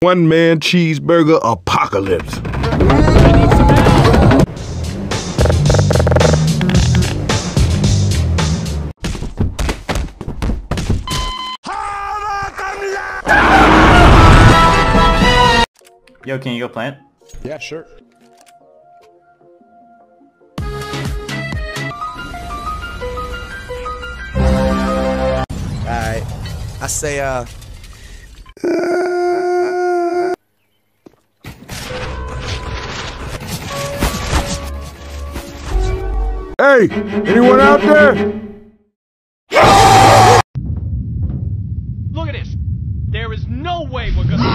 One man cheeseburger apocalypse. Yo, can you go plant? Yeah, sure. Alright. I say, uh. Hey, anyone out there? Look at this. There is no way we're gonna...